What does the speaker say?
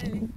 Bye.